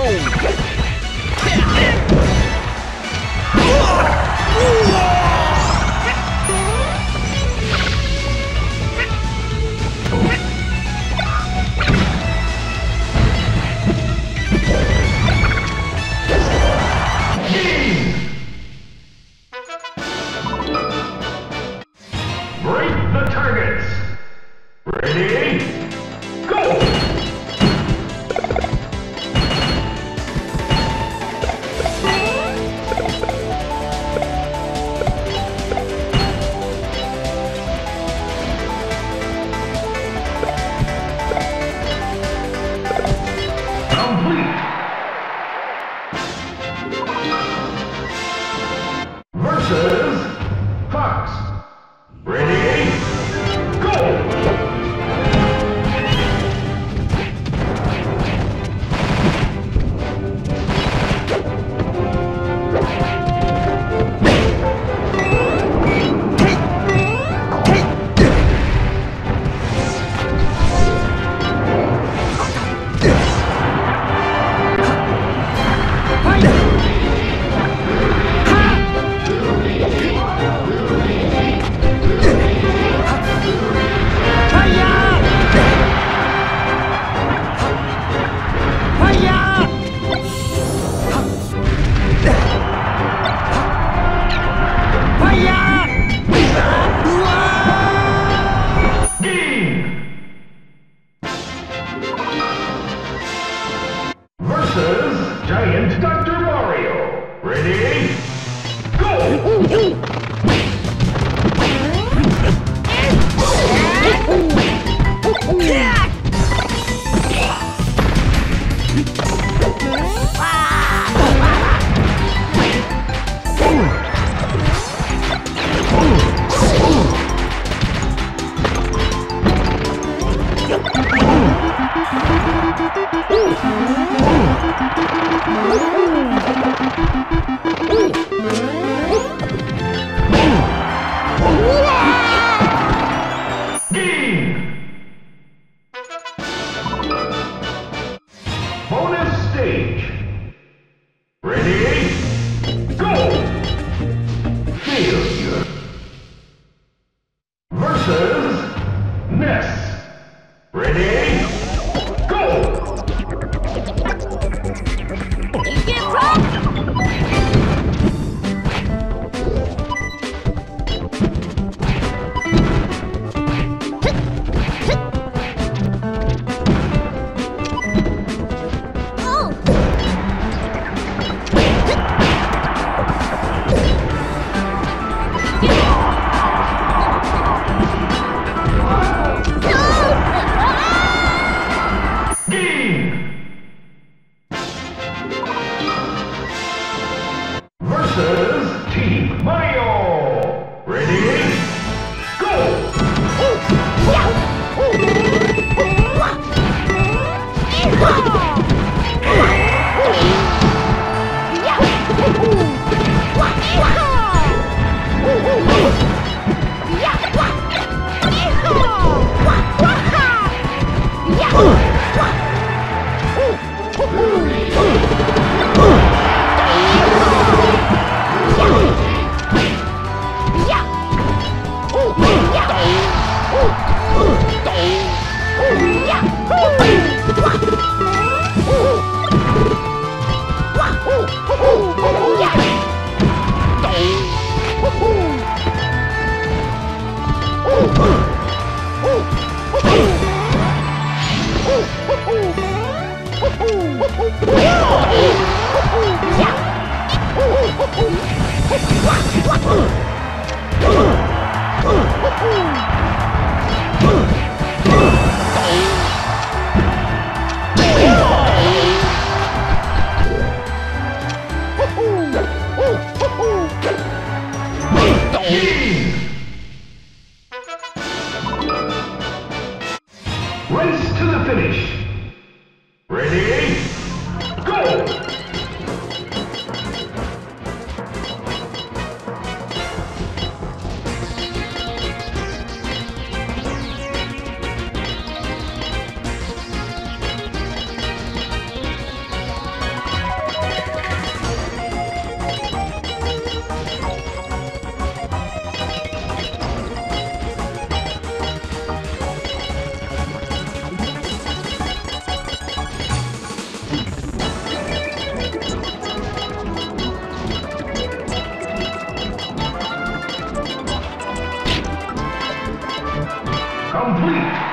soul. Ready? Giant Dr. Mario. Ready? Ready? Ooh. Race to the finish. Ready? Complete.